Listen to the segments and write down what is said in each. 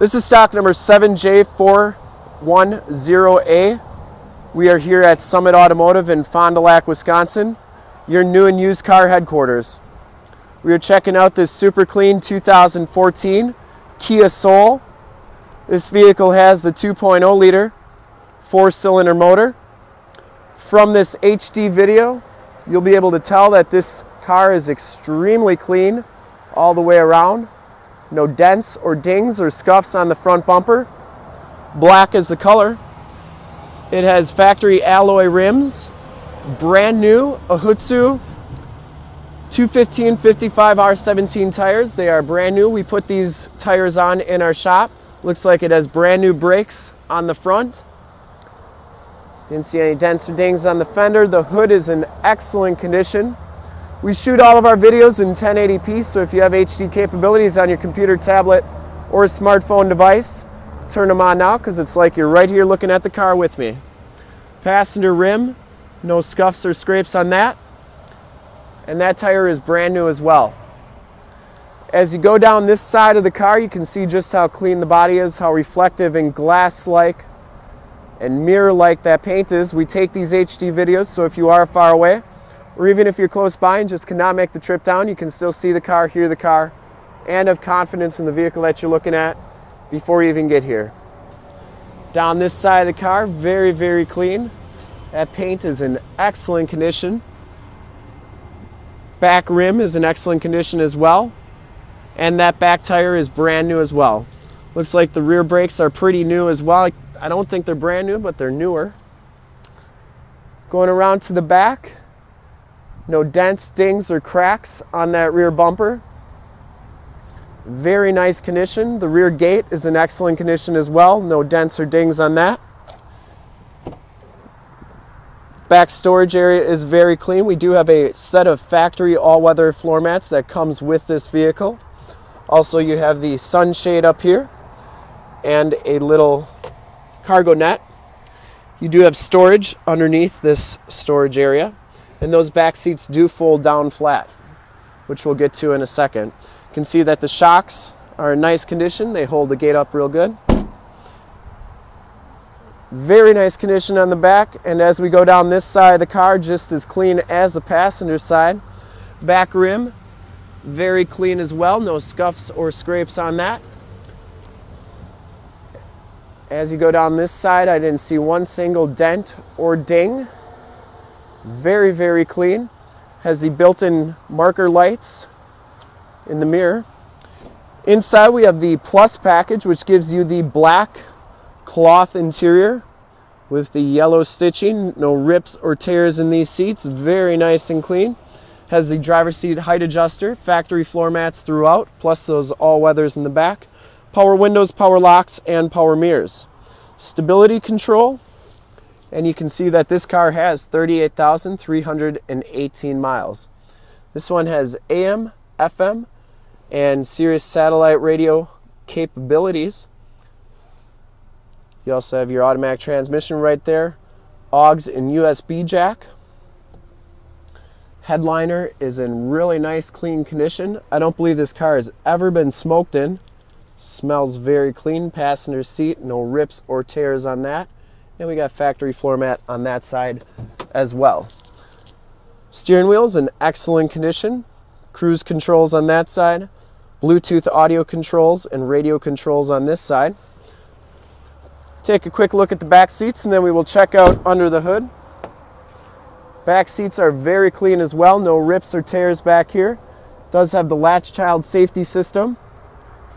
This is stock number 7J410A. We are here at Summit Automotive in Fond du Lac, Wisconsin, your new and used car headquarters. We are checking out this super clean 2014 Kia Soul. This vehicle has the 2.0 liter four cylinder motor. From this HD video, you'll be able to tell that this car is extremely clean all the way around. No dents or dings or scuffs on the front bumper. Black is the color. It has factory alloy rims, brand new Ohtsu 215 55 R17 tires. They are brand new. We put these tires on in our shop. Looks like it has brand new brakes on the front. Didn't see any dents or dings on the fender. The hood is in excellent condition. We shoot all of our videos in 1080p, so if you have HD capabilities on your computer, tablet, or smartphone device, turn them on now because it's like you're right here looking at the car with me. Passenger rim, no scuffs or scrapes on that. And that tire is brand new as well. As you go down this side of the car, you can see just how clean the body is, how reflective and glass-like and mirror-like that paint is. We take these HD videos, so if you are far away, or even if you're close by and just cannot make the trip down, you can still see the car, hear the car, and have confidence in the vehicle that you're looking at before you even get here. Down this side of the car, very, very clean. That paint is in excellent condition. Back rim is in excellent condition as well. And that back tire is brand new as well. Looks like the rear brakes are pretty new as well. I don't think they're brand new, but they're newer. Going around to the back, no dents, dings, or cracks on that rear bumper. Very nice condition. The rear gate is in excellent condition as well. No dents or dings on that. Back storage area is very clean. We do have a set of factory all-weather floor mats that comes with this vehicle. Also, you have the sunshade up here and a little cargo net. You do have storage underneath this storage area. And those back seats do fold down flat, which we'll get to in a second. You can see that the shocks are in nice condition. They hold the gate up real good. Very nice condition on the back. And as we go down this side of the car, just as clean as the passenger side. Back rim, very clean as well. No scuffs or scrapes on that. As you go down this side, I didn't see one single dent or ding. Very, very clean. Has the built-in marker lights in the mirror. Inside we have the Plus package, which gives you the black cloth interior with the yellow stitching. No rips or tears in these seats. Very nice and clean. Has the driver seat height adjuster, factory floor mats throughout, plus those all-weathers in the back. Power windows, power locks, and power mirrors. Stability control, and you can see that this car has 38,318 miles. This one has AM, FM, and Sirius satellite radio capabilities. You also have your automatic transmission right there, AUX and USB jack. Headliner is in really nice clean condition. I don't believe this car has ever been smoked in. Smells very clean. Passenger seat, no rips or tears on that. And we got factory floor mat on that side as well. Steering wheel is in excellent condition. Cruise controls on that side. Bluetooth audio controls and radio controls on this side. Take a quick look at the back seats and then we will check out under the hood. Back seats are very clean as well. No rips or tears back here. Does have the latch child safety system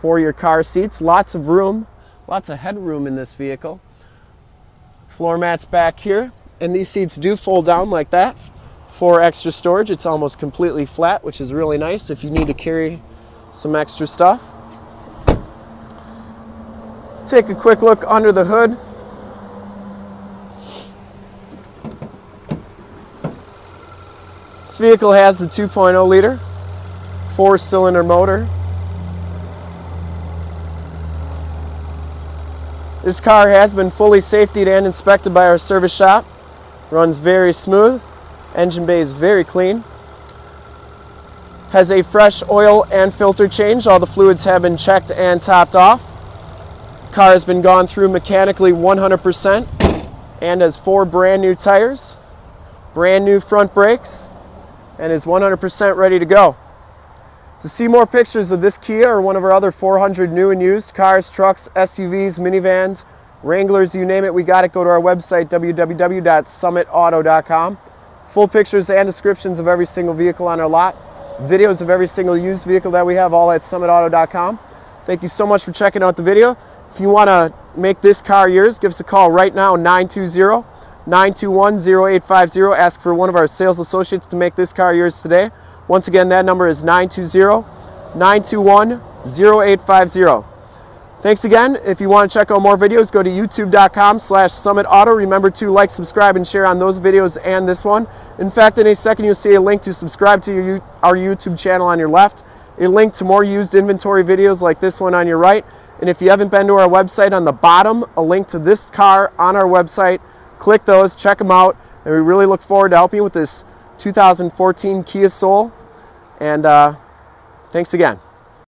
for your car seats. Lots of room, lots of headroom in this vehicle. Floor mats back here. And these seats do fold down like that for extra storage. It's almost completely flat, which is really nice if you need to carry some extra stuff. Take a quick look under the hood. This vehicle has the 2.0 liter four cylinder motor This car has been fully safetied and inspected by our service shop. Runs very smooth. Engine bay is very clean. Has a fresh oil and filter change. All the fluids have been checked and topped off. Car has been gone through mechanically 100% and has four brand new tires, brand new front brakes, and is 100% ready to go. To see more pictures of this Kia or one of our other 400 new and used cars, trucks, SUVs, minivans, Wranglers, you name it, we got it. Go to our website, www.summitauto.com. Full pictures and descriptions of every single vehicle on our lot, videos of every single used vehicle that we have, all at summitauto.com. Thank you so much for checking out the video. If you want to make this car yours, give us a call right now, 920 921 0850. Ask for one of our sales associates to make this car yours today. Once again, that number is 920 921 0850. Thanks again. If you want to check out more videos, go to youtube.com slash summit auto. Remember to like, subscribe, and share on those videos and this one. In fact, in a second, you'll see a link to subscribe to your, our YouTube channel on your left, a link to more used inventory videos like this one on your right. And if you haven't been to our website on the bottom, a link to this car on our website. Click those, check them out, and we really look forward to helping you with this 2014 Kia Soul. And uh, thanks again.